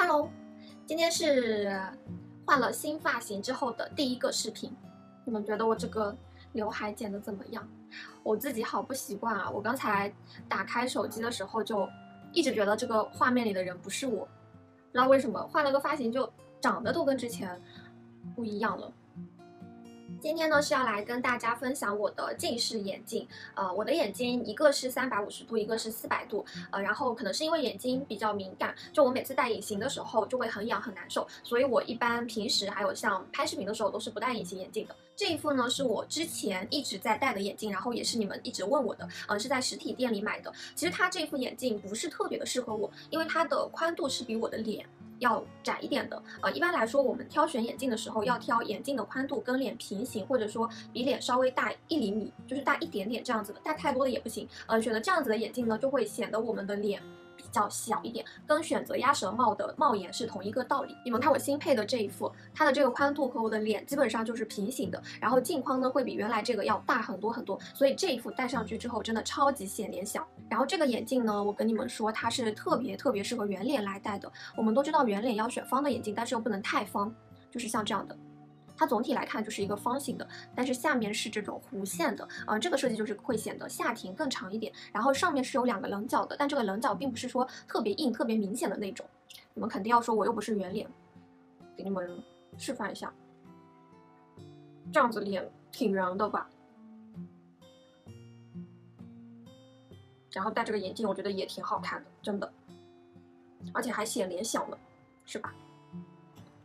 Hello，今天是换了新发型之后的第一个视频。你们觉得我这个刘海剪的怎么样？我自己好不习惯啊！我刚才打开手机的时候就一直觉得这个画面里的人不是我，不知道为什么换了个发型就长得都跟之前不一样了。今天呢是要来跟大家分享我的近视眼镜，呃，我的眼睛一个是三百五十度，一个是四百度，呃，然后可能是因为眼睛比较敏感，就我每次戴隐形的时候就会很痒很难受，所以我一般平时还有像拍视频的时候都是不戴隐形眼镜的。这一副呢是我之前一直在戴的眼镜，然后也是你们一直问我的，呃，是在实体店里买的。其实它这副眼镜不是特别的适合我，因为它的宽度是比我的脸。要窄一点的，呃，一般来说，我们挑选眼镜的时候，要挑眼镜的宽度跟脸平行，或者说比脸稍微大一厘米，就是大一点点这样子的，大太多的也不行。呃，选择这样子的眼镜呢，就会显得我们的脸。较小一点，跟选择鸭舌帽的帽檐是同一个道理。你们看我新配的这一副，它的这个宽度和我的脸基本上就是平行的，然后镜框呢会比原来这个要大很多很多，所以这一副戴上去之后真的超级显脸小。然后这个眼镜呢，我跟你们说它是特别特别适合圆脸来戴的。我们都知道圆脸要选方的眼镜，但是又不能太方，就是像这样的。它总体来看就是一个方形的，但是下面是这种弧线的，呃，这个设计就是会显得下庭更长一点。然后上面是有两个棱角的，但这个棱角并不是说特别硬、特别明显的那种。你们肯定要说我又不是圆脸，给你们示范一下，这样子脸挺圆的吧？然后戴这个眼镜，我觉得也挺好看的，真的，而且还显脸小呢，是吧？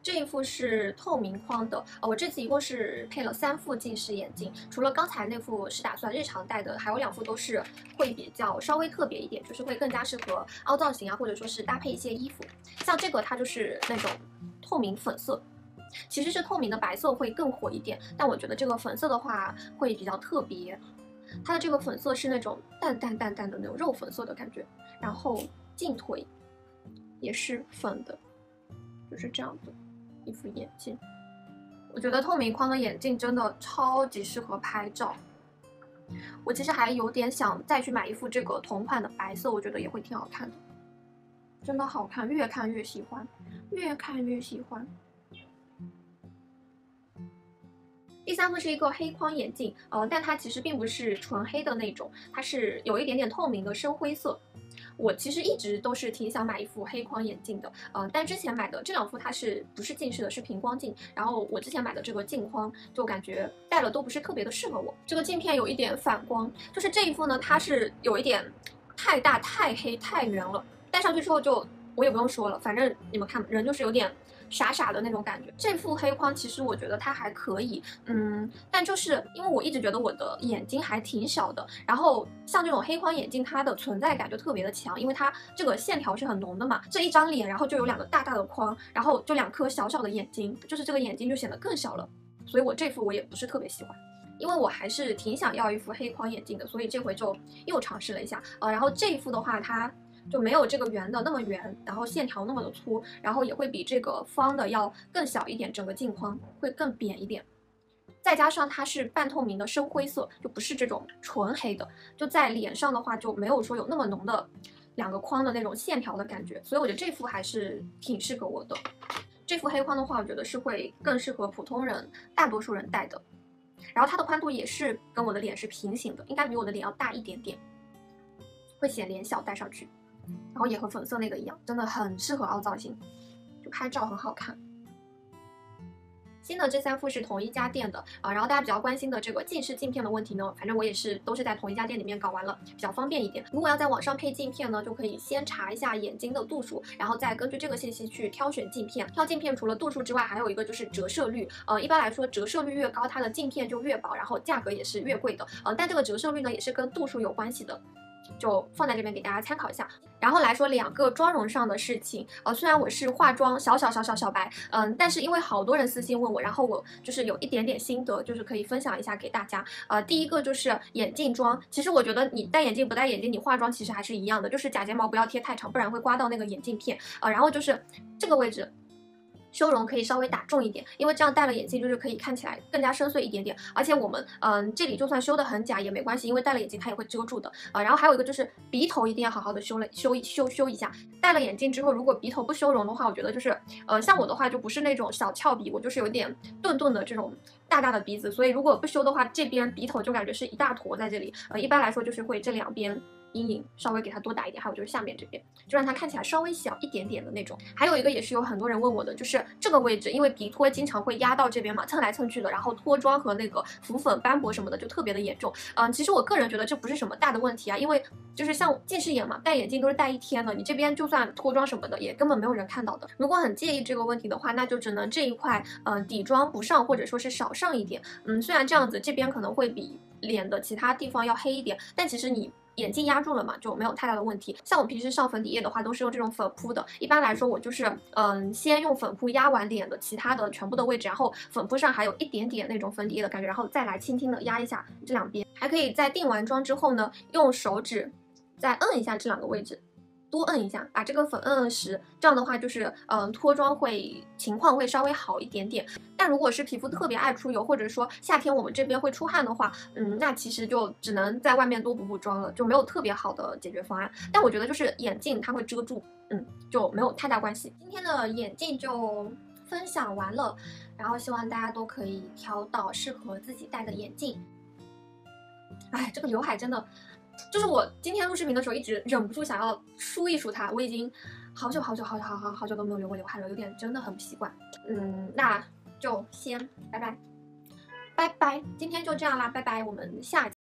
这一副是透明框的，呃，我这次一共是配了三副近视眼镜，除了刚才那副是打算日常戴的，还有两副都是会比较稍微特别一点，就是会更加适合凹造型啊，或者说是搭配一些衣服。像这个它就是那种透明粉色，其实是透明的白色会更火一点，但我觉得这个粉色的话会比较特别，它的这个粉色是那种淡淡淡淡的那种肉粉色的感觉，然后镜腿也是粉的，就是这样子。一副眼镜，我觉得透明框的眼镜真的超级适合拍照。我其实还有点想再去买一副这个同款的白色，我觉得也会挺好看的，真的好看，越看越喜欢，越看越喜欢。第三副是一个黑框眼镜，呃，但它其实并不是纯黑的那种，它是有一点点透明的深灰色。我其实一直都是挺想买一副黑框眼镜的，呃，但之前买的这两副它是不是近视的，是平光镜。然后我之前买的这个镜框就感觉戴了都不是特别的适合我。这个镜片有一点反光，就是这一副呢，它是有一点太大、太黑、太圆了，戴上去之后就我也不用说了，反正你们看人就是有点。傻傻的那种感觉，这副黑框其实我觉得它还可以，嗯，但就是因为我一直觉得我的眼睛还挺小的，然后像这种黑框眼镜，它的存在感就特别的强，因为它这个线条是很浓的嘛，这一张脸，然后就有两个大大的框，然后就两颗小小的眼睛，就是这个眼睛就显得更小了，所以我这副我也不是特别喜欢，因为我还是挺想要一副黑框眼镜的，所以这回就又尝试了一下，呃，然后这一副的话它。就没有这个圆的那么圆，然后线条那么的粗，然后也会比这个方的要更小一点，整个镜框会更扁一点。再加上它是半透明的深灰色，就不是这种纯黑的，就在脸上的话就没有说有那么浓的两个框的那种线条的感觉，所以我觉得这副还是挺适合我的。这副黑框的话，我觉得是会更适合普通人、大多数人戴的。然后它的宽度也是跟我的脸是平行的，应该比我的脸要大一点点，会显脸小，戴上去。然后也和粉色那个一样，真的很适合凹造型，就拍照很好看。新的这三副是同一家店的啊，然后大家比较关心的这个近视镜片的问题呢，反正我也是都是在同一家店里面搞完了，比较方便一点。如果要在网上配镜片呢，就可以先查一下眼睛的度数，然后再根据这个信息去挑选镜片。挑镜片除了度数之外，还有一个就是折射率。呃，一般来说折射率越高，它的镜片就越薄，然后价格也是越贵的。呃，但这个折射率呢，也是跟度数有关系的。就放在这边给大家参考一下，然后来说两个妆容上的事情。呃，虽然我是化妆小小小小小白，嗯，但是因为好多人私信问我，然后我就是有一点点心得，就是可以分享一下给大家。呃，第一个就是眼镜妆，其实我觉得你戴眼镜不戴眼镜，你化妆其实还是一样的，就是假睫毛不要贴太长，不然会刮到那个眼镜片。呃，然后就是这个位置。修容可以稍微打重一点，因为这样戴了眼镜就是可以看起来更加深邃一点点。而且我们嗯这里就算修的很假也没关系，因为戴了眼镜它也会遮住的啊。然后还有一个就是鼻头一定要好好的修了修一修修一下。戴了眼镜之后，如果鼻头不修容的话，我觉得就是呃像我的话就不是那种小翘鼻，我就是有点钝钝的这种大大的鼻子，所以如果不修的话，这边鼻头就感觉是一大坨在这里。呃一般来说就是会这两边。阴影稍微给它多打一点，还有就是下面这边，就让它看起来稍微小一点点的那种。还有一个也是有很多人问我的，就是这个位置，因为鼻托经常会压到这边嘛，蹭来蹭去的，然后脱妆和那个浮粉斑驳什么的就特别的严重。嗯，其实我个人觉得这不是什么大的问题啊，因为就是像近视眼嘛，戴眼镜都是戴一天的，你这边就算脱妆什么的，也根本没有人看到的。如果很介意这个问题的话，那就只能这一块，嗯，底妆不上或者说是少上一点。嗯，虽然这样子这边可能会比脸的其他地方要黑一点，但其实你。眼镜压住了嘛，就没有太大的问题。像我平时上粉底液的话，都是用这种粉扑的。一般来说，我就是嗯，先用粉扑压完脸的其他的全部的位置，然后粉扑上还有一点点那种粉底液的感觉，然后再来轻轻的压一下这两边。还可以在定完妆之后呢，用手指再摁一下这两个位置。多摁一下，把这个粉摁摁实，这样的话就是，嗯，脱妆会情况会稍微好一点点。但如果是皮肤特别爱出油，或者说夏天我们这边会出汗的话，嗯，那其实就只能在外面多补补妆了，就没有特别好的解决方案。但我觉得就是眼镜它会遮住，嗯，就没有太大关系。今天的眼镜就分享完了，然后希望大家都可以挑到适合自己戴的眼镜。哎，这个刘海真的。就是我今天录视频的时候，一直忍不住想要梳一梳它。我已经好久好久好久好好好久都没有留过刘海了，有点真的很不习惯。嗯，那就先拜拜，拜拜，今天就这样啦，拜拜，我们下。